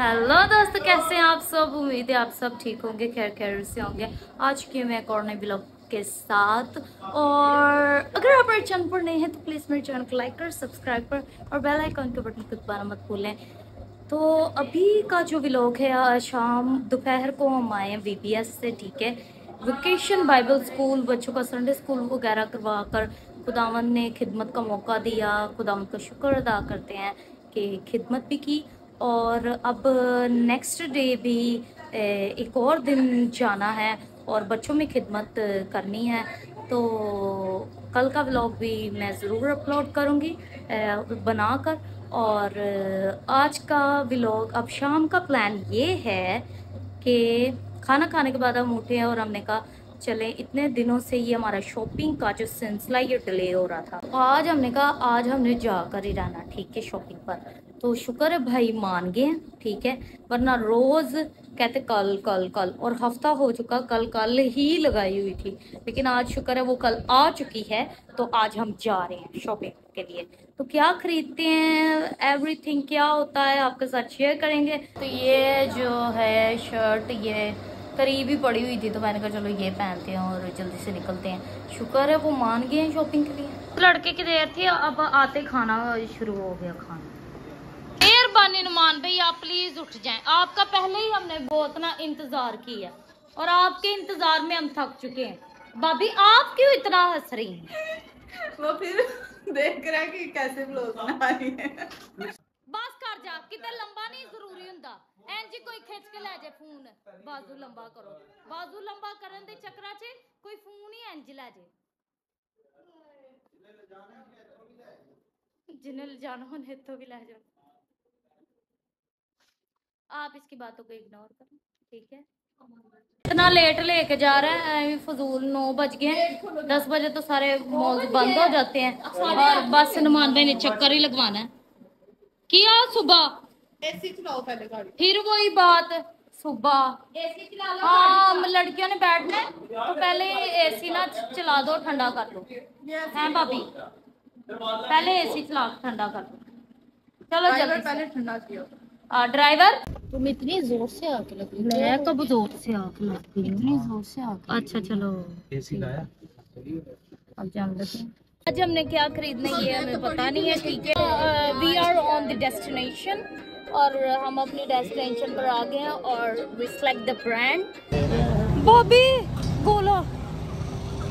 Hello दोस्तों, कैसे हैं आप सब? उम्मीद है आप सब ठीक होंगे, खैर खैर से होंगे। आज के मैं एक और नए ब्लॉग के साथ, और अगर आप मेरे चैनल पर नए हैं तो प्लीज़ मेरे चैनल को लाइक कर, सब्सक्राइब कर, और बेल आइकन के बटन को दबाना मत भूलें। तो अभी का जो व्लॉग है शाम दोपहर को हम आए हैं वी से, ठीक है? वेकेशन बाइबल स्कूल बच्चों का संडे स्कूल वगैरह करवा कर खुदावन ने खिदमत का मौका दिया। खुदावन का शुक्र अदा करते हैं कि खिदमत भी की। और अब नेक्स्ट डे भी एक और दिन जाना है और बच्चों में खिदमत करनी है। तो कल का व्लॉग भी मैं ज़रूर अपलोड करूँगी बनाकर। और आज का व्लॉग अब शाम का प्लान ये है कि खाना खाने के बाद हम उठे हैं और हमने कहा, चले, इतने दिनों से ये हमारा शॉपिंग का जो सिलसिला ये डिले हो रहा था। तो आज हमने कहा, आज हमने जाकर ही रहना, ठीक है शॉपिंग पर। तो शुक्र है भाई मान गए ठीक है? वरना रोज कहते कल कल कल, और हफ़्ता हो चुका, कल कल ही लगाई हुई थी। लेकिन आज शुक्र है वो कल आ चुकी है तो आज हम जा रहे हैं शॉपिंग के लिए। तो क्या खरीदते हैं? एवरीथिंग क्या होता है? आपके साथ शेयर करेंगे। तो ये जो है शर्ट ये करीब ही पड़ी हुई थी तो मैंने कहा चलो ये पहनते हैं और जल्दी से निकलते हैं। शुक्र है वो मान गए हैं शॉपिंग के लिए। लड़के की देर थी, अब आते खाना शुरू हो गया खाना। मेहरबानी नुमान भाई आप प्लीज उठ जाएं आपका पहले ही हमने बहुत ना इंतजार किया और आपके इंतजार में हम थक चुके हैं भाभी आप क्यों इतना हंस रही हैं वो फिर देख रहा है कि कैसे ब्लॉग बना रही है बस कर जा कितना लंबा नहीं जरूरी ਹੁੰਦਾ ਐਂ ਜੀ ਕੋਈ ਖਿੱਚ ਕੇ ਲੈ ਜੇ ਫੋਨ ਬਾਜ਼ੂ ਲੰਬਾ ਕਰੋ ਬਾਜ਼ੂ ਲੰਬਾ ਕਰਨ ਦੇ ਚੱਕਰਾਂ 'ਚ ਕੋਈ ਫੋਨ ਹੀ ਇੰਜ ਲੈ ਜੇ जिन्हें ले जाना उन्हें तो भी ले जाओ आप इसकी बातों को इग्नोर करो ठीक है? इतना लेट लेके जा रहा है फजूल नौ बज गए दस बजे तो सारे मॉल बंद हो जाते हैं। और बस नुमान भाई ने चक्कर ही लगवाना है। किया सुबह? एसी चलाओ पहले गाड़ी। फिर वही बात सुबह। हाँ लड़कियों ने बैठना है तो पहले एसी ना चला दो ठंडा कर लो। है भाभी? पहले एसी चला ठंडा कर दो चलो जल्दी पहले ठंडा किया। ड्राइवर तुम इतनी ज़ोर से आके लग रही मैं कब ज़ोर से आके लग रही इतनी ज़ोर से आके अच्छा चलो। एसी लाया? अब जान लेते हैं आज हमने क्या खरीदना है ये हमें पता नहीं है ठीक है। We are on the destination और हम अपनी डेस्टिनेशन पर आ गए हैं और we select the brand Bobby गोला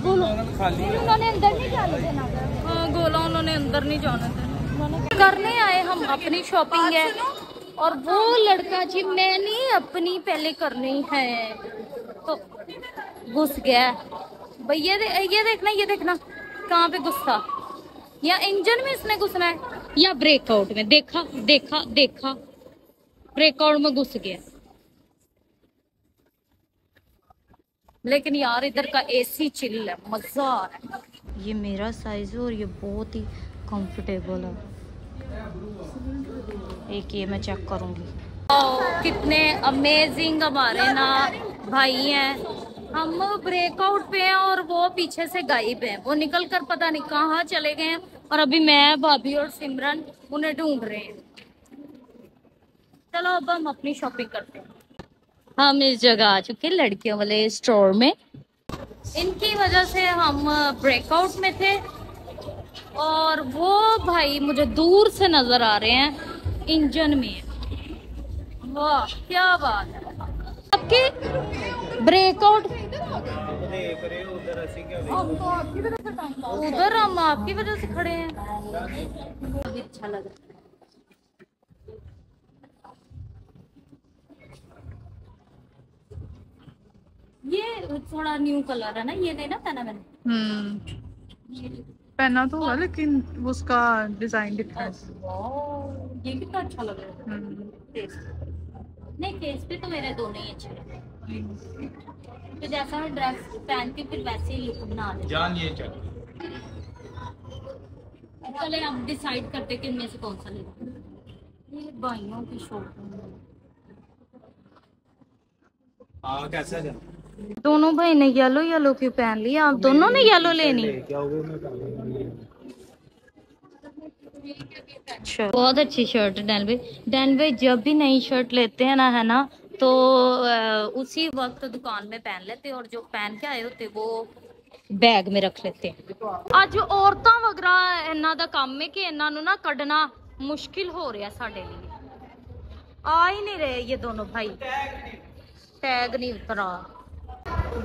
गोला उन्होंने अंदर नहीं जाने देना। हाँ गोला उन्होंने अंदर नहीं जाने देना। करने आए हम अपनी शॉपिंग है। और वो लड़का जी मैंने अपनी पहले करनी है। तो घुस गया। भाई ये दे, ये देखना ये देखना। कहाँ पे गुस्सा? या इंजन में इसने घुसना है? या ब्रेकआउट में? देखा देखा देखा। ब्रेकआउट में घुस गया। लेकिन यार इधर का एसी चिल है मज़ा आ रहा है। ये मेरा साइज़ है और ये बहुत ही कंफर्टेबल है। एक ये मैं चेक करूँगी। कितने अमेजिंग हमारे ना भाई हैं। हम ब्रेकआउट पे हैं और वो पीछे से गायब हैं। वो निकल कर पता नहीं कहाँ चले गए हैं। और अभी मैं, भाभी और सिमरन उन्हें ढूंढ रहे हैं। चलो, अब हम अपनी शॉपिंग करते हैं। हम इस जगह आ चुके हैं, लड़कियों वाले स्टोर में। इनकी वजह से हम ब्रेकआउट में थे। और वो भाई मुझे दूर से नज़र आ रहे हैं। इंजन में। वाह क्या बात है। आपके ब्रेकआउट उधर हम आपकी वजह से खड़े हैं। अच्छा लग रहा है ये थोड़ा न्यू कलर है ना ये नहीं ना पहना मैंने? हम्म। पहना तो हुआ लेकिन उसका डिज़ाइन डिफरेंट वाह, ये कितना अच्छा लग रहा है। हम्म। नहीं फेस पे तो मेरे दोनों ही अच्छे हैं। तो जैसा मैं ड्रेस पहन के फिर वैसे ही लुक बना ले जान ये चल। चले हम डिसाइड करते कि इनमें से कौन सा लेना ये भाइयों की शॉपिंग आ कैसा जा दोनों भाई ने येलो येलो क्यों पहन लिया आप दोनों ने येलो लेनी क्या हो गया मैं अच्छा बहुत अच्छी शर्ट है डैन भाई डैन भाई जब भी नई शर्ट लेते हैं ना है ना तो अ, उसी वक्त दुकान में पहन लेते हैं और जो पहन के आए होते वो ਬੈਗ ਮੇ ਰੱਖ ਲੈਤੇ ਅੱਜ ਔਰਤਾਂ ਵਗਰਾ ਇਹਨਾਂ ਦਾ ਕੰਮ ਹੈ ਕਿ ਇਹਨਾਂ ਨੂੰ ਨਾ ਕੱਢਣਾ ਮੁਸ਼ਕਿਲ ਹੋ ਰਿਹਾ ਸਾਡੇ ਲਈ ਆ ਹੀ ਨਹੀਂ ਰਹੇ ਇਹ ਦੋਨੋਂ ਭਾਈ टैग नहीं उतरा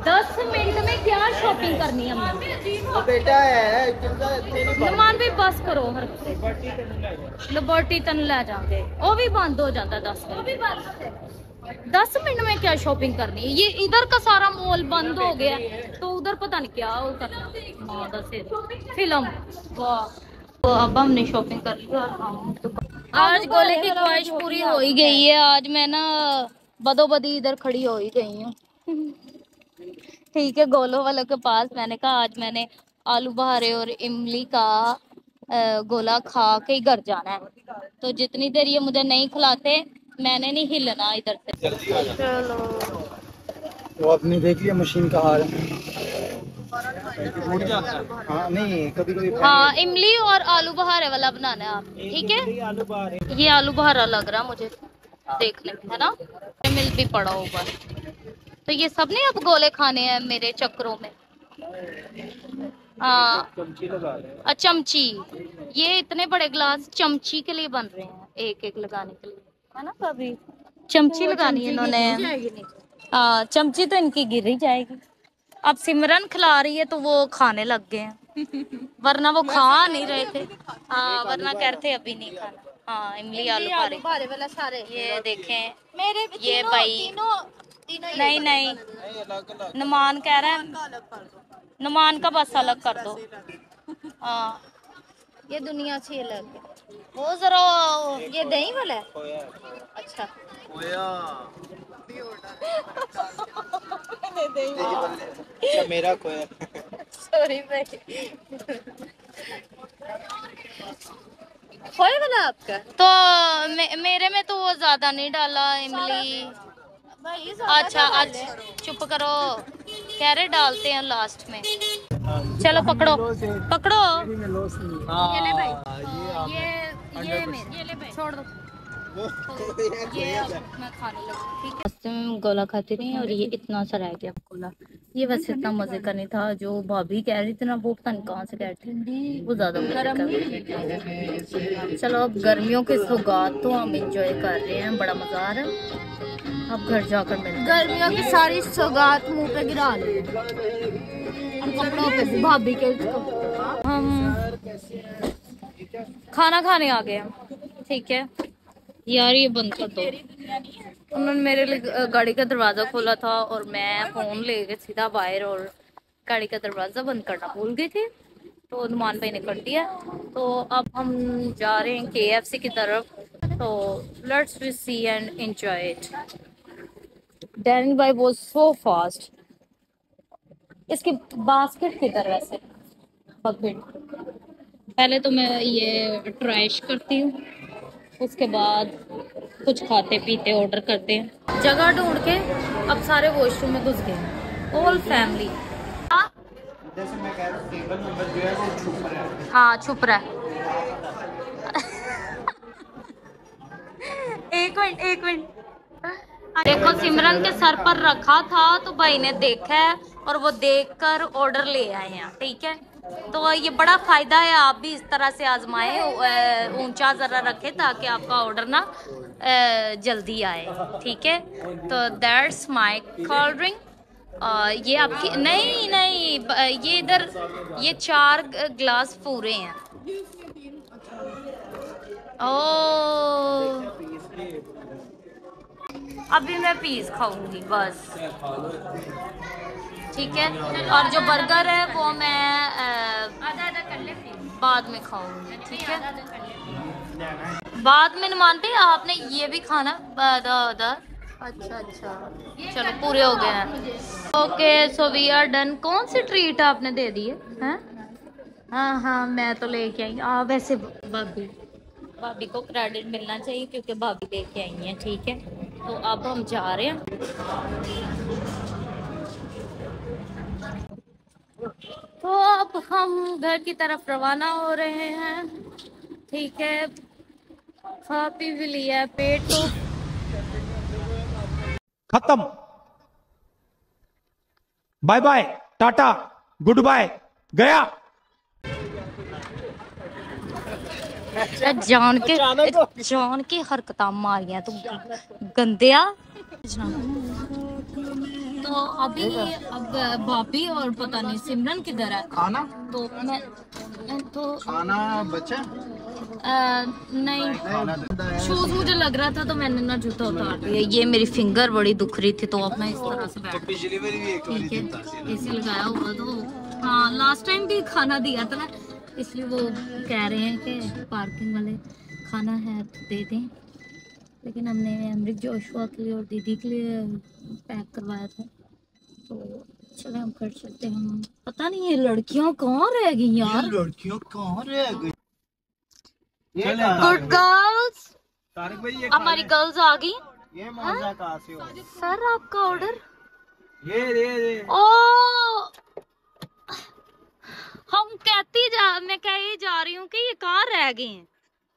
दस मिनट में क्या शॉपिंग करनी है तो बेटा है समान भी बस करो हर लबोटी तन लै जा। वो भी बंद हो जाता दस मिनट। दस मिनट में क्या शॉपिंग करनी है? ये इधर का सारा मॉल बंद हो गया। तो उधर पता नहीं क्या वो करना फ़िल्म वाह। तो अब हमने शॉपिंग कर ली हाँ, तो आज गोले की ख्वाहिश पूरी हो ही गई है। आज मैं ना बदोबदी इधर खड़ी हो ही गई हूँ। ठीक है गोलो वालों के पास मैंने कहा आज मैंने आलू बहारे और इमली का गोला खा के ही घर जाना है। तो जितनी देर ये मुझे नहीं खिलाते मैंने नहीं हिलना इधर से। चलो। वो आपने देख लिया मशीन का हाल है। हाँ नहीं कभी कभी हाँ इमली और आलू बहारे वाला बनाना है आप। ठीक है? ये आलू बहारा लग रहा मुझे। देखने में है ना? मिल भी पड़ा होगा तो ये सब नहीं अब गोले खाने हैं मेरे चक्रों में? हाँ चमची लगा चमची। ये इतने बड़े ग्लास चमची के लिए बन रहे हैं एक एक लगाने के लिए। है ना कभी चमची लगानी है इन्होंने। हाँ चमची तो इनकी गिर ही जाएगी। अब सिमरन खिला रही है तो वो खाने लग गए हैं। वरना वो खा नहीं रहे थे। हाँ वरना कह रहे थे अभी नहीं खाना। हाँ इमली आलू भारे बारे वाला सारे। ये देखें मेरे ये भाई तीनों तीनों नहीं नहीं। नमान कह रहा है नमान का बस अलग कर दो। हाँ ये दुनिया से अलग है वो जरा ये दही वाला है? अच्छा। खोया। अच्छा मेरा खोया। सॉरी भाई। खोए ना आपका? तो मे, मेरे में तो वो ज़्यादा नहीं डाला इमली। अच्छा अच्छा चुप करो। कह रहे डालते हैं लास्ट में। चलो पकड़ो। पकड़ो। हाँ ये ले भाई। ये ये ये ये ले भाई। छोड़ दो। ये अब मैं खाने लगी ठीक है? रास्ते में गोला खाती रही और ये इतना सा रह गया गोला। ये वैसे इतना मज़े का नहीं था जो भाभी कह रही थी ना वो पता नहीं कहाँ से कह रही थी। वो ज़्यादा मज़े का चलो अब गर्मियों की सौगात तो हम इंजॉय कर रहे हैं बड़ा मज़ा आ रहा है। अब घर जाकर मिलते गर्मियों की सारी सौगात मुँह पे गिरा ली। कपड़ों पे भाभी के हम खाना खाने आ गए हम ठीक है? यार ये बंद कर दो। उन्होंने मेरे लिए गाड़ी का दरवाज़ा खोला था और मैं फ़ोन लेके सीधा बाहर और गाड़ी का दरवाज़ा बंद करना भूल गई थी। तो नुमान भाई ने कर दिया। तो अब हम जा रहे हैं के एफ़ सी की तरफ़। तो let's we see and enjoy it Danny भाई वॉज़ सो फास्ट इसकी बास्केट किधर वैसे? बकेट। पहले तो मैं ये ट्रैश करती हूँ। उसके बाद कुछ खाते पीते ऑर्डर करते। हैं जगह ढूंढ के अब सारे वॉशरूम में घुस गए। ऑल फैमिली जैसे मैं कह रहा हूँ टेबल नंबर जो है वो छुप रहा है। हाँ छुप रहा है। एक मिनट एक मिनट। देखो सिमरन के सर पर रखा था तो भाई ने देखा है और वो देखकर ऑर्डर ले आए हैं। ठीक है? तो ये बड़ा फ़ायदा है, आप भी इस तरह से आजमाएँ ऊँचा जरा रखें ताकि आपका ऑर्डर ना जल्दी आए, ठीक है? तो दैट्स माई कॉल ड्रिंक ये आपकी, नहीं नहीं ये इधर, ये चार ग्लास पूरे हैं। ओ। अभी मैं पीस खाऊँगी, बस। ठीक है? और जो बर्गर है, वो मैं बाद में खाऊँगी, ठीक है? बाद में मानते आपने ये भी खाना आधा आधा। अच्छा अच्छा। चलो, पूरे हो गए हैं। Okay so we are done कौन सी ट्रीट आपने दे दी है, हैं? हाँ हाँ मैं तो लेके आई। आ, वैसे भाभी भाभी को क्रेडिट मिलना चाहिए, क्योंकि भाभी लेके आई हैं, ठीक है? तो अब हम जा रहे हैं। तो अब हम घर की तरफ़ रवाना हो रहे हैं। ठीक है। खा पी भी लिया पेट तो। खत्म। Bye bye Tata goodbye गया। अच्छा, जान के जान के हरकत मारिया तू गंदे तो अभी अब भाभी और पता नहीं सिमरन किधर है? खाना? तो मैं तो खाना बचा? नहीं। खाना शूज़ मुझे लग रहा था तो मैंने ना जूता उतार दिया। ये मेरी फिंगर बड़ी दुख रही थी तो अब मैं इस तरह से बैठ पिछली बार भी एक ठीक है एसी लगाया हुआ तो। हाँ लास्ट टाइम भी खाना दिया था ना इसलिए वो कह रहे हैं कि पार्किंग वाले खाना है तो दे दें। लेकिन हमने अमृत जोशुआ के लिए और दीदी के लिए पैक करवाया था। तो चले हम घर चलते हैं। पता नहीं ये लड़कियाँ कहाँ रह गई यार। लड़कियों कहाँ रह गई? गुड गर्ल्स तारिक भाई। ये हमारी गर्ल्स आ गई। ये मौजा कहाँ से हो सर आपका ऑर्डर ये ये ये। ओ! हम कहती जा मैं कह ही जा रही हूँ कि ये कहाँ रह गए हैं?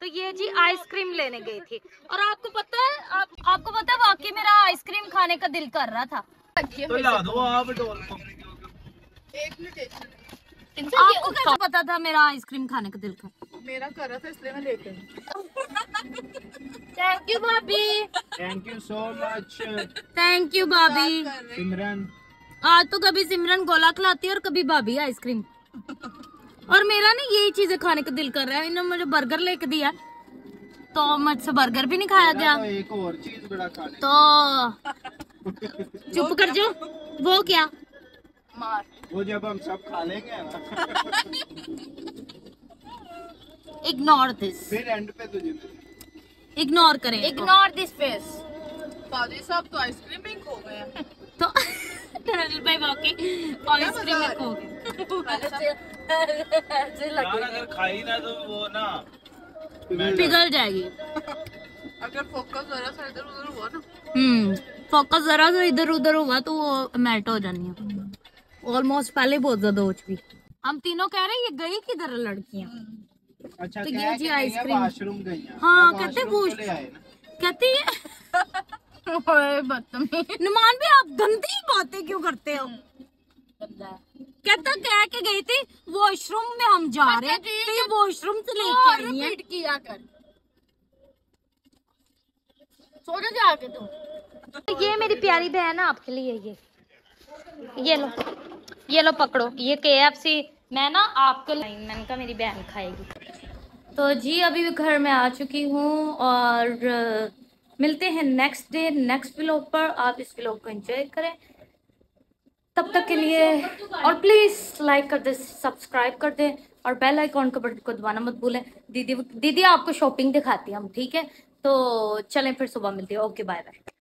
तो ये जी आइसक्रीम लेने गई थी। और आपको पता है आप, आपको पता है वाकई मेरा आइसक्रीम खाने का दिल कर रहा था। तो ला दो आप डोल को आपको कैसे पता था मेरा आइसक्रीम खाने का दिल कर मेरा कर रहा था इसलिए मैं लेकर थैंक यू भाभी। Thank you so much thank you भाभी। सिमरन। आज तो कभी सिमरन गोला खिलाती है और कभी भाभी आइसक्रीम। और मेरा ना यही चीज़ें खाने का दिल कर रहा है। इन्होंने मुझे बर्गर लेके दिया। तो मुझसे बर्गर भी नहीं खाया गया। तो एक और चीज़ बड़ा खा तो चुप कर जाओ। वो क्या? मार। वो जब हम सब खा लेंगे इग्नोर दिस फिर एंड पे तुझे। इग्नोर करें इग्नोर दिस फेस पाजी साहब तो आइसक्रीम भी खो गए। हैं तो टनल भाई वाकई आइसक्रीम में खो गए। अगर खाई ना तो वो ना। पिघल जाएगी। अगर फोकस जरा सा इधर उधर हुआ ना। हम्म फोकस जरा सा इधर उधर हुआ तो वो मेल्ट हो जानी है। ऑलमोस्ट पहले बहुत ज़्यादा हो चुकी। हम तीनों कह रहे हैं ये गई किधर है लड़कियाँ? अच्छा तो ये जी आइसक्रीम। वॉशरूम गई हाँ, तो कहते पूछ-। कहती है नुमान भी आप गंदी बातें क्यों करते हो? कहता कह के गई थी वॉशरूम में हम जा रहे हैं तो ये वॉशरूम से लेके आई है। रिपीट किया कर। सो जाके तू ये मेरी प्यारी बहन है आपके लिए ये। ये लो ये लो पकड़ो। ये के मैं ना आपको मैंने कहा मेरी बहन खाएगी। तो जी, अभी भी घर में आ चुकी हूँ और मिलते हैं नेक्स्ट डे नेक्स्ट ब्लॉग पर। आप इस ब्लॉग को एंजॉय करें। तब तक के लिए और प्लीज़ लाइक कर दे सब्सक्राइब कर दें। और बेल आइकॉन का बटन को दबाना मत भूलें। दीदी दीदी आपको शॉपिंग दिखाती हैं हम, ठीक है? तो चलें फिर सुबह मिलती है। Okay bye bye